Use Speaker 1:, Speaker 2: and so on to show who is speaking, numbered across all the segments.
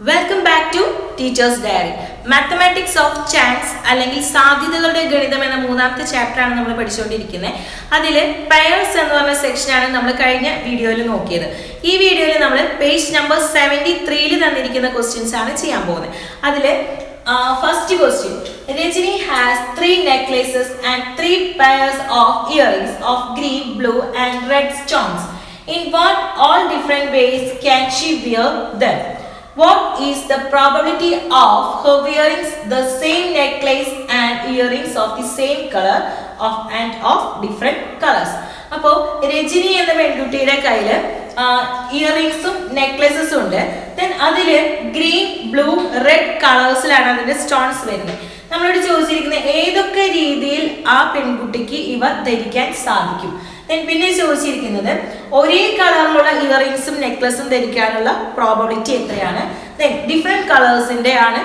Speaker 1: Welcome back to teachers diary mathematics of chance അല്ലെങ്കിൽ സാധ്യതകളുടെ ഗണിതം എന്ന മൂന്നാമത്തെ ചാപ്റ്റർ ആണ് നമ്മൾ പഠിച്ചുകൊണ്ടിരിക്കുന്നത് അതിൽ പെയേഴ്സ് എന്ന് പറഞ്ഞ സെക്ഷനാണ് നമ്മൾ കഴിഞ്ഞ വീഡിയോയിൽ നോക്കിയത്. ഈ വീഡിയോയിൽ നമ്മൾ പേജ് നമ്പർ സെവന്റി ത്രീയിൽ തന്നിരിക്കുന്ന ക്വസ്റ്റ്യൻസ് ആണ് ചെയ്യാൻ പോകുന്നത് അതിൽ first question Rajani has three necklaces and three pairs of earrings of green blue and red stones in what all different ways can she wear them What is the probability of her wearing the same necklace and earrings of the same color of and of different colors? അപ്പോൾ രജനി എന്ന പെൺകുട്ടിയുടെ കയ്യിൽ ഇയറിങ്സും നെക്ലസസും ഉണ്ട്. Then അതിൽ green blue red കളേഴ്സിലാണ് അതിന്റെ stones വരുന്നത്. നമ്മളോട് ചോദിച്ചിരിക്കുന്നത് ഏതൊക്കെ രീതിയിൽ ആ പെൺകുട്ടിക്ക് ഇവ ധരിക്കാൻ സാധിക്കും? പിന്നെ ചോദിച്ചിരിക്കുന്നത് ഒരേ കളറിലുള്ള ഇയറിങ്സും നെക്ലസും ധരിക്കാനുള്ള പ്രോബബിലിറ്റി എത്രയാണ്? ഡിഫറെന്റ് കളേഴ്സിന്റെ ആണ്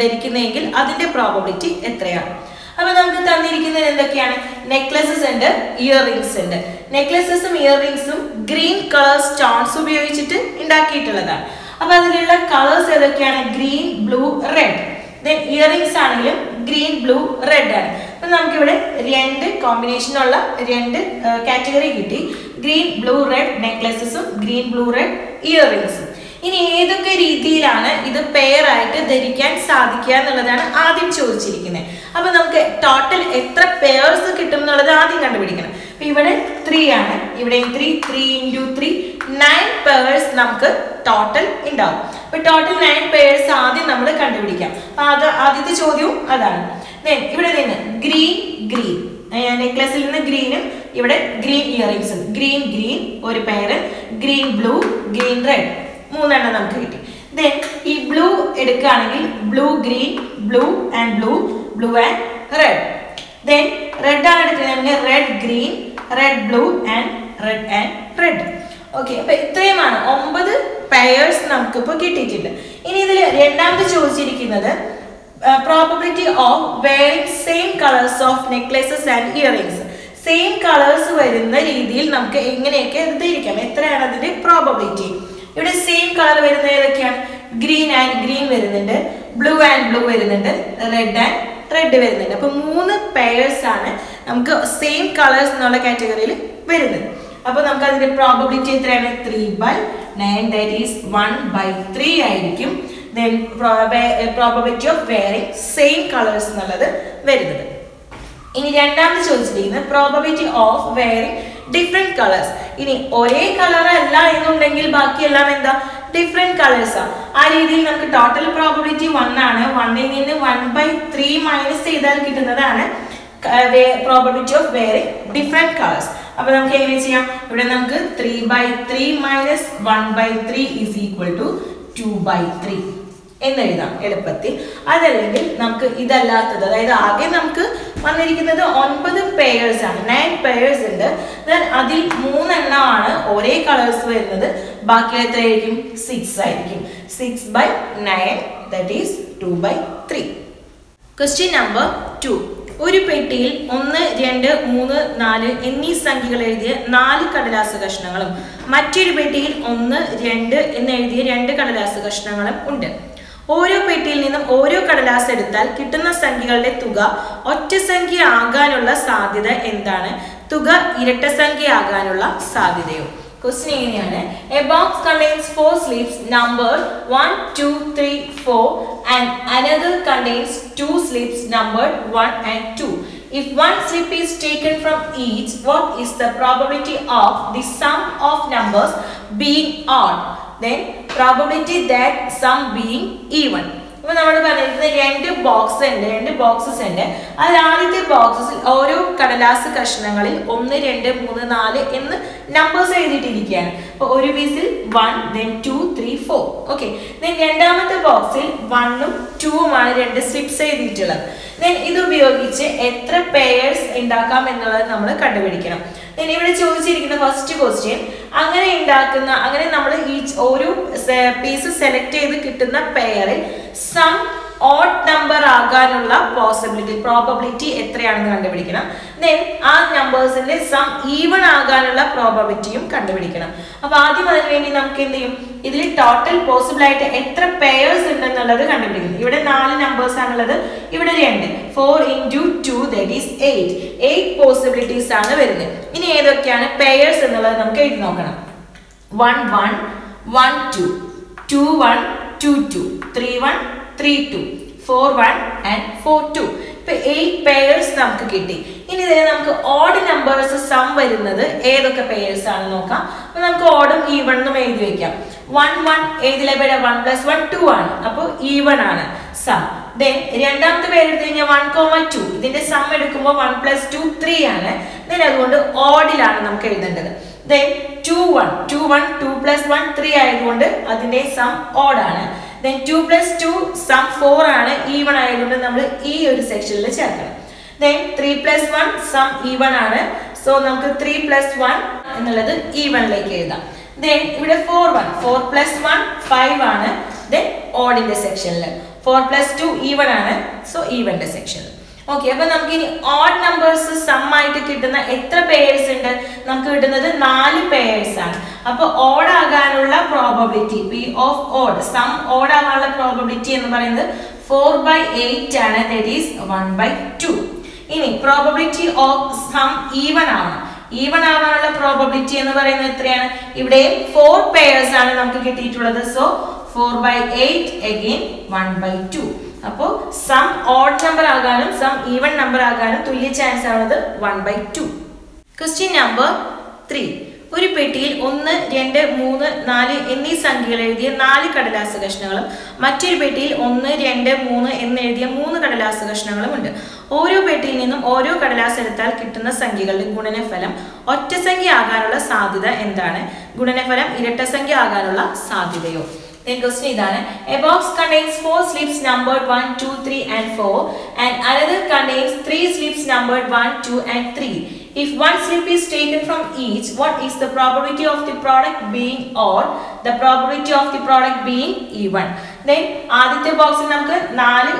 Speaker 1: ധരിക്കുന്നതെങ്കിൽ അതിന്റെ പ്രോബബിലിറ്റി എത്രയാണ്? അപ്പൊ നമുക്ക് തന്നിരിക്കുന്നത് എന്തൊക്കെയാണ്? നെക്ലസസ് ഉണ്ട് ഇയറിങ്സ് ഉണ്ട്. നെക്ലസസും ഇയറിങ്സും ഗ്രീൻ കളർ സ്റ്റോൺസ് ഉപയോഗിച്ചിട്ട് ഉണ്ടാക്കിയിട്ടുള്ളതാണ്. അപ്പൊ അതിലുള്ള കളേഴ്സ് ഏതൊക്കെയാണ്? Green blue red then earrings ആണെങ്കിലും ഗ്രീൻ ബ്ലൂ റെഡ് ആണ്. അപ്പൊ നമുക്കിവിടെ രണ്ട് കോമ്പിനേഷനുള്ള രണ്ട് കാറ്റഗറി കിട്ടി. ഗ്രീൻ ബ്ലൂ റെഡ് നെക്ലസസും ഗ്രീൻ ബ്ലൂ റെഡ് ഇയർ റിംഗ്സും ഇനി ഏതൊക്കെ രീതിയിലാണ് ഇത് പെയർ ആയിട്ട് ധരിക്കാൻ സാധിക്കുക എന്നുള്ളതാണ് ആദ്യം ചോദിച്ചിരിക്കുന്നത്. അപ്പൊ നമുക്ക് ടോട്ടൽ എത്ര പെയർസ് കിട്ടും എന്നുള്ളത് ആദ്യം കണ്ടുപിടിക്കണം. അപ്പൊ ഇവിടെ ത്രീ ആണ്. ഇവിടെ three three into three nine pairs നമുക്ക് ടോട്ടൽ ഉണ്ടാവും. അപ്പൊ ടോട്ടൽ നയൻ പെയർസ് ആദ്യം നമ്മൾ കണ്ടുപിടിക്കാം. അപ്പൊ അത് ആദ്യത്തെ ചോദ്യവും അതാണ്. ഇവിടെ നിന്ന് ഗ്രീൻ ഗ്രീൻ. നെക്ലസിൽ നിന്ന് ഗ്രീനും ഇവിടെ ഗ്രീൻ ഇയറിങ്സും. ഗ്രീൻ ഗ്രീൻ ഒരു pair green blue green red മൂന്നെണ്ണം നമുക്ക് കിട്ടി. ദെൻ ഈ ബ്ലൂ എടുക്കുകയാണെങ്കിൽ blue green blue and blue blue and red then red ആണ് എടുക്കുന്നത് red green red blue and red and red okay അപ്പൊ ഇത്രയുമാണ് ഒമ്പത് പെയേഴ്സ് നമുക്കിപ്പോൾ കിട്ടിയിട്ടുണ്ട്. ഇനി ഇതിൽ രണ്ടാമത് ചോദിച്ചിരിക്കുന്നത് probability of wearing same colours of necklaces and earrings same colours വരുന്ന രീതിയിൽ നമുക്ക് എങ്ങനെയൊക്കെ എന്തായിരിക്കാം എത്രയാണ് അതിന്റെ പ്രോബിലിറ്റി ഇവിടെ സെയിം കളർ വരുന്ന ഏതൊക്കെയാണ്? ഗ്രീൻ ആൻഡ് ഗ്രീൻ വരുന്നുണ്ട്. ബ്ലൂ ആൻഡ് ബ്ലൂ വരുന്നുണ്ട്. റെഡ് ആൻഡ് റെഡ് വരുന്നുണ്ട്. അപ്പൊ മൂന്ന് പെയേഴ്സ് ആണ് നമുക്ക് സെയിം കളേഴ്സ് എന്നുള്ള കാറ്റഗറിയിൽ വരുന്നത്. അപ്പൊ നമുക്ക് അതിന്റെ പ്രോബിലിറ്റി എത്രയാണ്? Three by nine that is one by three ആയിരിക്കും. Then probability of wearing same colours എന്നുള്ളത് വരുന്നത്. ഇനി രണ്ടാമത് ചോദിച്ചിരിക്കുന്നത് probability of very different colours ഇനി ഒരേ കളർ അല്ല എന്നുണ്ടെങ്കിൽ ബാക്കിയെല്ലാം എന്താ? ഡിഫറെന്റ് കളേഴ്സ് ആ. ആ രീതിയിൽ നമുക്ക് ടോട്ടൽ പ്രോബിലിറ്റി വൺ ആണ്. വണ്ണിൽ നിന്ന് വൺ ബൈ ത്രീ മൈനസ് ചെയ്താൽ കിട്ടുന്നതാണ് probability of very different colours അപ്പൊ നമുക്ക് എങ്ങനെ ചെയ്യാം? ഇവിടെ നമുക്ക് three by three minus one by three is equal to two by three എന്നെഴുതാം എളുപ്പത്തിൽ. അതല്ലെങ്കിൽ നമുക്ക് ഇതല്ലാത്തത് അതായത് ആകെ നമുക്ക് വന്നിരിക്കുന്നത് ഒൻപത് പെയേഴ്സ് ആണ്. നയൻ പെയേഴ്സ് ഉണ്ട്. ദെൻ അതിൽ മൂന്നെണ്ണമാണ് ഒരേ കളേഴ്സ് വരുന്നത്. ബാക്കി എത്രയായിരിക്കും? സിക്സ് ആയിരിക്കും. Six by nine is two by three question number two ഒരു പെട്ടിയിൽ ഒന്ന് രണ്ട് മൂന്ന് നാല് എന്നീ സംഖ്യകൾ എഴുതിയ നാല് കടലാസ് കഷ്ണങ്ങളും മറ്റൊരു പെട്ടിയിൽ ഒന്ന് രണ്ട് എന്ന് എഴുതിയ രണ്ട് കടലാസ് കഷ്ണങ്ങളും ഉണ്ട്. ഓരോ പെട്ടിയിൽ നിന്നും ഓരോ കടലാസ് എടുത്താൽ കിട്ടുന്ന സംഖ്യകളുടെ തുക ഒറ്റ സംഖ്യ ആകാനുള്ള സാധ്യത എന്താണ്? തുക ഇരട്ട സംഖ്യ ആകാനുള്ള സാധ്യതയോ? ക്വസ്റ്റ്യൻ എങ്ങനെയാണ് a box contains four slips number one two three four and another contains two slips number one and two If one slip is taken from each, what is the probability of the sum of numbers being odd? Then probability that sum being even. ഇപ്പൊ നമ്മൾ പറയുന്നത് രണ്ട് box ഉണ്ട് രണ്ട് boxes ഉണ്ട്. അതിൽ ആദ്യത്തെ ബോക്സസിൽ ഓരോ കടലാസ് കഷ്ണങ്ങളിൽ ഒന്ന് രണ്ട് മൂന്ന് നാല് എന്ന് നമ്പേഴ്സ് എഴുതിയിട്ടിരിക്കുകയാണ്. അപ്പൊ ഒരു പീസിൽ one then two three four okay then രണ്ടാമത്തെ ബോക്സിൽ വണ്ണും ടൂവുമാണ് രണ്ട് സ്ലിപ്സ് എഴുതിയിട്ടുള്ളത്. ദെൻ ഇത് ഉപയോഗിച്ച് എത്ര പെയേഴ്സ് ഉണ്ടാക്കാം എന്നുള്ളത് നമ്മൾ കണ്ടുപിടിക്കണം. ദെൻ ഇവിടെ ചോദിച്ചിരിക്കുന്ന ഫസ്റ്റ് ക്വസ്റ്റ്യൻ അങ്ങനെ ഉണ്ടാക്കുന്ന അങ്ങനെ നമ്മൾ ഈ ഓരോ പീസ് സെലക്ട് ചെയ്ത് കിട്ടുന്ന പെയറിൽ സം ഓഡ് നമ്പർ ആകാനുള്ള പോസിബിലിറ്റി പ്രോബബിലിറ്റി എത്രയാണെന്ന് കണ്ടുപിടിക്കണം. ദെൻ ആ നമ്പേഴ്സിന്റെ സം ഈവൺ ആകാനുള്ള പ്രോബബിലിറ്റിയും കണ്ടുപിടിക്കണം. അപ്പൊ ആദ്യം അതിന് വേണ്ടി നമുക്ക് എന്ത് ചെയ്യും? ഇതിൽ ടോട്ടൽ പോസിബിൾ ആയിട്ട് എത്ര പേയേഴ്സ് ഉണ്ടെന്നുള്ളത് കണ്ടുപിടിക്കും ഇവിടെ നാല് നമ്പേഴ്സ് ആണുള്ളത് ഇവിടെ രണ്ട്. Four into two that is eight eight possibilities ആണ് വരുന്നത്. ഇനി ഏതൊക്കെയാണ് പേയേഴ്സ് എന്നുള്ളത് നമുക്ക് എഴുതി നോക്കണം. One one one two two one two two three one three two four one and four two ഇപ്പൊ എയ്റ്റ് പെയേഴ്സ് നമുക്ക് കിട്ടി. ഇനി ഇതിന് നമുക്ക് ഓഡ് നമ്പേഴ്സ് സം വരുന്നത് ഏതൊക്കെ പെയേഴ്സ് ആണ് നോക്കാം. അപ്പൊ നമുക്ക് ഓടും എന്നും എഴുതി വെക്കാം. വൺ വൺ ഏതിലെ പേര് വൺ പ്ലസ് വൺ ടു ആണ്. അപ്പോൾ ഈവൺ ആണ് സം ദെൻ രണ്ടാമത്തെ പേര് എടുത്തു കഴിഞ്ഞാൽ വൺ കോമ ടു ഇതിന്റെ സം എടുക്കുമ്പോൾ വൺ പ്ലസ് ടു ത്രീ ആണ്. ദെൻ അതുകൊണ്ട് ഓഡിലാണ് നമുക്ക് എഴുതേണ്ടത്. Then two one two one two plus one three ആയതുകൊണ്ട് അതിന്റെ sum ഓഡാണ് then two plus two sum four ആണ്. ഈവൺ ആയതുകൊണ്ട് നമ്മൾ ഈ ഒരു സെക്ഷനിൽ ചേർക്കണം. Then three plus one sum even ആണ്. സോ നമുക്ക് ത്രീ പ്ലസ് വൺ എന്നുള്ളത് ഈ വണ്ണിലേക്ക് എഴുതാം. ദെൻ ഇവിടെ four one four plus one five ആണ്. ദെൻ ഓഡിന്റെ സെക്ഷനിൽ ഫോർ പ്ലസ് ടു ഈവൺ ആണ്. സോ ഈവന്റെ സെക്ഷനിൽ ഓക്കെ അപ്പൊ നമുക്ക് ഇനി ഓഡ് നമ്പേഴ്സ് സം ആയിട്ട് കിട്ടുന്ന എത്ര പേയേഴ്സ് ഉണ്ട്? നമുക്ക് കിട്ടുന്നത് നാല് പേയേഴ്സ് ആണ്. അപ്പൊ ഓഡ് ആകാനുള്ള probability P of odd sum odd ആകാനുള്ള പ്രോബബിലിറ്റി എന്ന് പറയുന്നത് ഫോർ ബൈ എയ്റ്റ് ആണ്. That is one by two ഇനി പ്രോബബിലിറ്റി ഓഫ് സം ഈവൺ ആവണം ഈവൺ ആവാനുള്ള പ്രോബബിലിറ്റി എന്ന് പറയുന്നത് എത്രയാണ്? ഇവിടെ ഫോർ പേയേഴ്സ് ആണ് നമുക്ക് കിട്ടിയിട്ടുള്ളത്. So four by eight again one by two അപ്പോൾ സം ഓഡ് നമ്പർ ആകാനും സം ഈവൺ നമ്പർ ആകാനും തുല്യ ചാൻസ് ആവുന്നത് one by two question number three ഒരു പെട്ടിയിൽ ഒന്ന് രണ്ട് മൂന്ന് നാല് എന്നീ സംഖ്യകൾ എഴുതിയ നാല് കടലാസ് കഷ്ണങ്ങളും മറ്റൊരു പെട്ടിയിൽ ഒന്ന് രണ്ട് മൂന്ന് എന്ന് എഴുതിയ മൂന്ന് കടലാസ് കഷ്ണങ്ങളും ഉണ്ട്. ഓരോ പെട്ടിയിൽ നിന്നും ഓരോ കടലാസ് എടുത്താൽ കിട്ടുന്ന സംഖ്യകളുടെ ഗുണനഫലം ഒറ്റ സംഖ്യ ആകാനുള്ള സാധ്യത എന്താണ്? ഗുണനഫലം ഇരട്ട സംഖ്യ ആകാനുള്ള സാധ്യതയോ? Then question ഇതാണ് A box contains four slips numbered 1, 2, 3 and 4 and another contains three slips numbered 1, 2 and 3. If one slip is taken from each, what is the probability of the product being odd? The probability of the product being even. Then ആദ്യത്തെ ബോക്സിൽ നമുക്ക് നാല്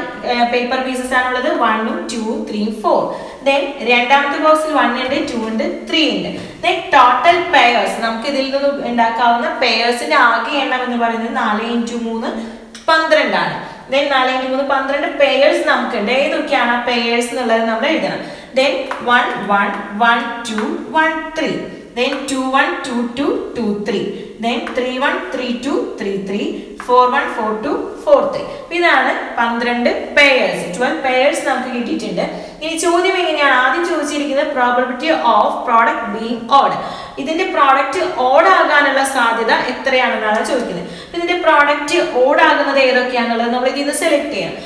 Speaker 1: paper pieces ആണുള്ളത്. വണ്ണും to three four then രണ്ടാമത്തെ ബോക്സിൽ one ഉണ്ട് to ഉണ്ട് ത്രീ ഉണ്ട്. ദെൻ ടോട്ടൽ പെയേഴ്സ് നമുക്ക് ഇതിൽ നിന്ന് ഉണ്ടാക്കാവുന്ന പെയേഴ്സിന്റെ ആകെ എണ്ണം എന്ന് പറയുന്നത് നാല് ഇന്റു മൂന്ന് പന്ത്രണ്ടാണ്. ദെൻ നാല് ഇന്റു മൂന്ന് പന്ത്രണ്ട് പെയേഴ്സ് നമുക്കുണ്ട്. ഏതൊക്കെയാണ് ആ പെയേഴ്സ് എന്നുള്ളത് നമ്മൾ എഴുതണം. Then one one one two one three then 2 1 2 2 2 3 then 3 1 3 2 3 3 4 1 4 2 4 3 അപ്പൊ ഇതാണ് പന്ത്രണ്ട് പെയേഴ്സ് ട്വൽവ് പെയേഴ്സ് നമുക്ക് കിട്ടിയിട്ടുണ്ട്. ഇനി ചോദ്യം എങ്ങനെയാണ്? ആദ്യം ചോദിച്ചിരിക്കുന്നത് probability of product being odd ഇതിന്റെ പ്രോഡക്റ്റ് ഓഡ് ആകാനുള്ള സാധ്യത എത്രയാണെന്നാണ് ചോദിക്കുന്നത്. ഇതിന്റെ പ്രോഡക്റ്റ് ഓഡ് ആകുന്നത് ഏതൊക്കെയാണെന്നുള്ളത് നമ്മൾ ഇതിൽ നിന്ന് സെലക്ട് ചെയ്യണം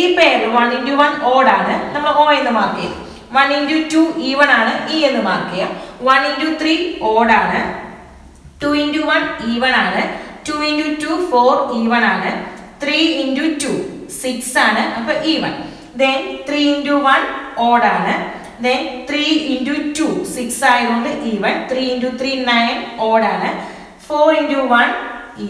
Speaker 1: ഈ പേര് വൺ ഇന്റു വൺ ഓഡാണ് നമ്മൾ ഓ എന്ന് മാർക്ക് ചെയ്തു. വൺ ഇന്റു ടു ഈവൺ ആണ് ഇ എന്ന് മാർക്ക് ചെയ്യാം. വൺ ഇന്റു ത്രീ ആണ്. ടു ഇന്റു വൺ ഈവൺ ആണ്. Two into two four even ആണ്. ത്രീ ഇന്റു ടു സിക്സ് ആണ്. അപ്പൊ even then three into one ആണ്. Then three into two six ആയതുകൊണ്ട് even three into three nine ആണ്. Four into one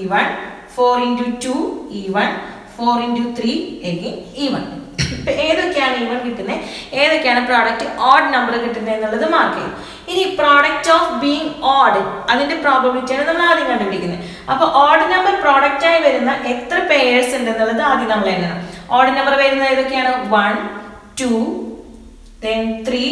Speaker 1: even four into two even four into three again even ഇപ്പൊ ഏതൊക്കെയാണ് even കിട്ടുന്നത് ഏതൊക്കെയാണ് product odd number കിട്ടുന്നത് എന്നുള്ളത് mark ചെയ്യും. ഇനി പ്രോഡക്റ്റ് ഓഫ് ബീങ് ഓഡ് അതിന്റെ പ്രോബബിലിറ്റിയാണ് നമ്മൾ ആദ്യം കണ്ടുപിടിക്കുന്നത്. അപ്പോൾ ഓഡ് നമ്പർ പ്രോഡക്റ്റ് ആയി വരുന്ന എത്ര പേയേഴ്സ് ഉണ്ട് എന്നുള്ളത് ആദ്യം നമ്മൾ എണ്ണണം. ഓഡ് നമ്പർ വരുന്നത് ഏതൊക്കെയാണ്? One two then three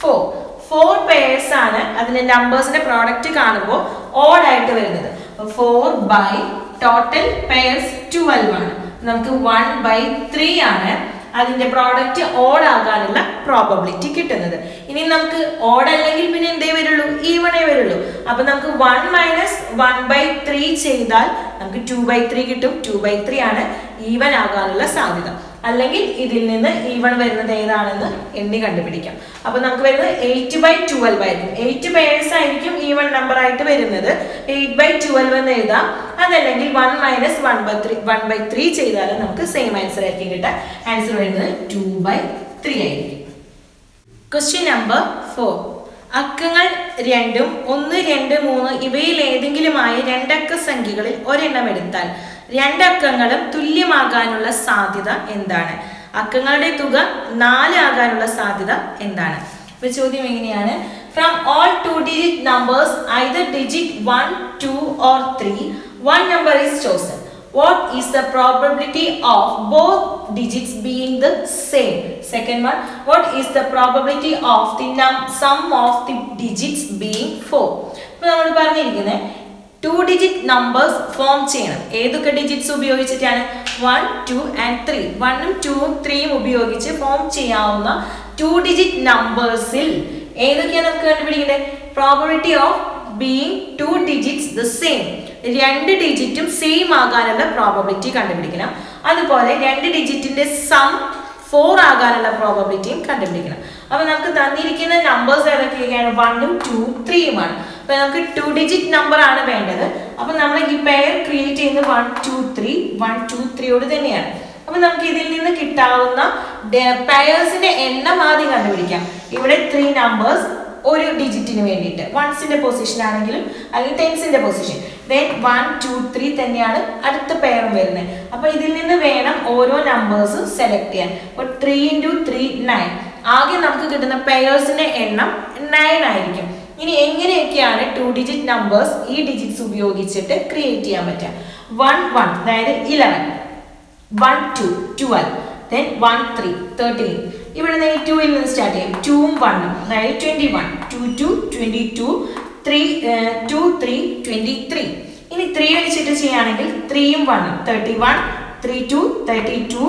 Speaker 1: four four pairs ആണ് അതിന്റെ നമ്പേഴ്സിന്റെ പ്രോഡക്റ്റ് കാണുമ്പോൾ ഓഡ് ആയിട്ട് വരുന്നത്. Four by total pairs twelve ആണ്. നമുക്ക് വൺ ബൈ ത്രീ ആണ് അതിന്റെ പ്രോഡക്റ്റ് ഓഡ് ആകാനുള്ള പ്രോബബിലിറ്റി കിട്ടുന്നത്. ഇനി നമുക്ക് ഓഡ് അല്ലെങ്കിൽ പിന്നെ എന്തേ വരുള്ളൂ? ഈവണേ വരുള്ളൂ. അപ്പൊ നമുക്ക് one minus one by three ചെയ്താൽ നമുക്ക് ടു ബൈ ത്രീ കിട്ടും. ടു ബൈ ത്രീ ആണ് ഈവൻ ആകാനുള്ള സാധ്യത. അല്ലെങ്കിൽ ഇതിൽ നിന്ന് ഈവൺ വരുന്നത് ഏതാണെന്ന് എണ്ണി കണ്ടുപിടിക്കാം. അപ്പൊ നമുക്ക് വരുന്നത് എയ്റ്റ് ബൈ ട്വൽവ് ആയിരിക്കും. എയ്റ്റ് പേഴ്സ് ആയിരിക്കും ഈവൺ നമ്പർ ആയിട്ട് വരുന്നത്. എയ്റ്റ് ബൈ ട്വൽവ് എന്ന് എഴുതാം. അതല്ലെങ്കിൽ one minus one by three one by three ചെയ്താലും നമുക്ക് സെയിം ആൻസർ ആയിരിക്കും കിട്ടുക. ആൻസർ വരുന്നത് ടു ബൈ ത്രീ ആയിരിക്കും. ക്വസ്റ്റ്യൻ നമ്പർ ഫോർ അക്കങ്ങൾ രണ്ടും ഒന്ന് രണ്ട് മൂന്ന് ഇവയിൽ ഏതെങ്കിലുമായി രണ്ടക്ക സംഖ്യകളിൽ ഒരെണ്ണം എടുത്താൽ രണ്ടക്കങ്ങളും തുല്യമാകാനുള്ള സാധ്യത എന്താണ്? അക്കങ്ങളുടെ തുക നാല് ആകാനുള്ള സാധ്യത എന്താണ്? ഇപ്പൊ ചോദ്യം എങ്ങനെയാണ്? From all two digit numbers either digit one two or three one number is chosen what is the probability of both digits being the same? Second one what is the probability of the num- sum of the digits being 4 ഇപ്പൊ നമ്മൾ പറഞ്ഞിരിക്കുന്നത് to digit numbers form ചെയ്യണം. ഏതൊക്കെ digits ഉപയോഗിച്ചിട്ടാണ്? One two and three വണ്ണും ടൂവും ത്രീയും ഉപയോഗിച്ച് ഫോം ചെയ്യാവുന്ന ടു ഡിജിറ്റ് നമ്പേഴ്സിൽ ഏതൊക്കെയാണ് നമുക്ക് കണ്ടുപിടിക്കേണ്ടത് probability of being two digits the same രണ്ട് ഡിജിറ്റും സെയിം ആകാനുള്ള പ്രോബബിലിറ്റി കണ്ടുപിടിക്കണം. അതുപോലെ രണ്ട് ഡിജിറ്റിന്റെ സം ഫോർ ആകാനുള്ള പ്രോബബിലിറ്റിയും കണ്ടുപിടിക്കണം. അപ്പൊ നമുക്ക് തന്നിരിക്കുന്ന നമ്പേഴ്സ് ഏതൊക്കെയാണ് വണ്ണും ടൂവും ത്രീയുമാണ് അപ്പൊ നമുക്ക് ടു ഡിജിറ്റ് നമ്പർ ആണ് വേണ്ടത്. അപ്പൊ നമ്മൾ ഈ പെയർ ക്രിയേറ്റ് ചെയ്യുന്നത് one two three one two ത്രീയോട് തന്നെയാണ്. അപ്പൊ നമുക്ക് ഇതിൽ നിന്ന് കിട്ടാവുന്ന പെയേഴ്സിന്റെ എണ്ണം ആദ്യം കണ്ടുപിടിക്കാം. ഇവിടെ ത്രീ നമ്പേഴ്സ് ഒരു ഡിജിറ്റിന് വേണ്ടിയിട്ട്. വൺസിന്റെ പൊസിഷൻ ആണെങ്കിലും അല്ലെങ്കിൽ ടെൻസിന്റെ position then one two three തന്നെയാണ് അടുത്ത പെയറും വരുന്നത്. അപ്പൊ ഇതിൽ നിന്ന് വേണം ഓരോ നമ്പേഴ്സ് സെലക്ട് ചെയ്യാൻ. അപ്പോൾ ത്രീ ഇന്റു ത്രീ നയൻ ആകെ നമുക്ക് കിട്ടുന്ന പെയേഴ്സിന്റെ എണ്ണം നയൻ ആയിരിക്കും. ഇനി എങ്ങനെയൊക്കെയാണ് ടു ഡിജിറ്റ് നമ്പേഴ്സ് ഈ ഡിജിറ്റ്സ് ഉപയോഗിച്ചിട്ട് ക്രിയേറ്റ് ചെയ്യാൻ പറ്റുക? വൺ വൺ അതായത് eleven one two twelve then one three thirteen ഇവിടെ നിന്ന് ഈ ടൂവിൽ നിന്ന് സ്റ്റാർട്ട് ചെയ്യും. ടൂവും വണ്ണും അതായത് twenty one two two twenty two three two three twenty three ഇനി ത്രീ വെച്ചിട്ട് ചെയ്യുകയാണെങ്കിൽ ത്രീയും വണ്ണും thirty one three two thirty two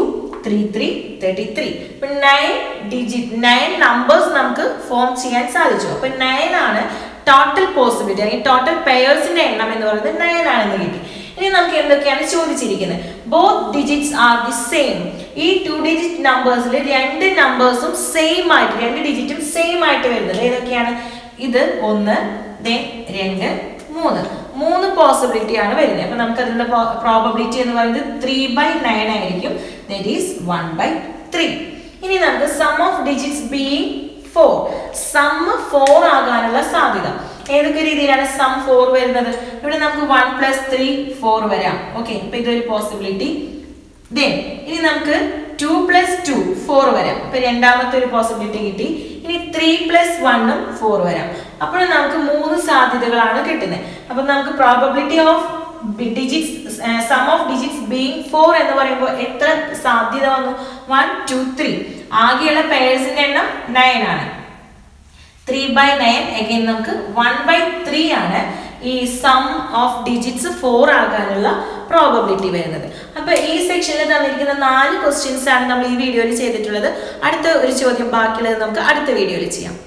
Speaker 1: three three thirty three ഇപ്പൊ നയൻ ഡിജിറ്റ് നയൻ നമ്പേഴ്സ് നമുക്ക് ഫോം ചെയ്യാൻ സാധിച്ചു. അപ്പൊ നയൻ ആണ് ടോട്ടൽ പോസിബിലിറ്റി അല്ലെങ്കിൽ ടോട്ടൽ പെയേഴ്സിന്റെ എണ്ണം എന്ന് പറയുന്നത് നയൻ ആണെന്ന് കിട്ടി. ഇനി നമുക്ക് എന്തൊക്കെയാണ് ചോദിച്ചിരിക്കുന്നത്? Both digits are the same ഈ ടു ഡിജിറ്റ് നമ്പേഴ്സിൽ രണ്ട് നമ്പേഴ്സും സെയിം ആയിട്ട് രണ്ട് ഡിജിറ്റും സെയിം ആയിട്ട് വരുന്നത്. ഏതൊക്കെയാണ്? ഇത് ഒന്ന് രണ്ട് മൂന്ന്. മൂന്ന് പോസിബിലിറ്റി ആണ് വരുന്നത്. അപ്പൊ നമുക്ക് അതിനുള്ള പ്രോബബിലിറ്റി എന്ന് പറയുന്നത് ത്രീ ബൈ നയൻ ആയിരിക്കും. That is one by three ഇനി നമുക്ക് sum of digits being four sum four ആകാനുള്ള സാധ്യത. ഏതൊക്കെ രീതിയിലാണ് സം ഫോർ വരുന്നത്? ഇവിടെ നമുക്ക് വൺ പ്ലസ് ത്രീ ഫോർ വരാം. ഓക്കെ അപ്പൊ ഇതൊരു പോസിബിലിറ്റി ഇനി നമുക്ക് ടു പ്ലസ് ടു ഫോർ വരാം. അപ്പൊ രണ്ടാമത്തെ ഒരു പോസിബിലിറ്റി കിട്ടി. ഇനി ത്രീ പ്ലസ് വണ്ണും ഫോർ വരാം. അപ്പോൾ നമുക്ക് മൂന്ന് സാധ്യതകളാണ് കിട്ടുന്നത് അപ്പൊ നമുക്ക് probability of digits sum of digits being four എന്ന് പറയുമ്പോൾ എത്ര സാധ്യത വന്നു? വൺ ടു ത്രീ ആകെയുള്ള പേഴ്സിന്റെ എണ്ണം നയൻ ആണ്. ത്രീ ബൈ നയൻ അഗൈൻ നമുക്ക് വൺ ബൈ ത്രീ ആണ്. ഈ സം ഓഫ് ഡിജിറ്റ്സ് ഫോർ ആകാനുള്ള പ്രോബബിലിറ്റി വരുന്നത്. അപ്പോൾ ഈ സെക്ഷനിൽ തന്നിരിക്കുന്ന നാല് ക്വസ്റ്റ്യൻസ് ആണ് നമ്മൾ ഈ വീഡിയോയിൽ ചെയ്തിട്ടുള്ളത്. അടുത്ത ഒരു ചോദ്യം ബാക്കിയുള്ളത് നമുക്ക് അടുത്ത വീഡിയോയിൽ ചെയ്യാം.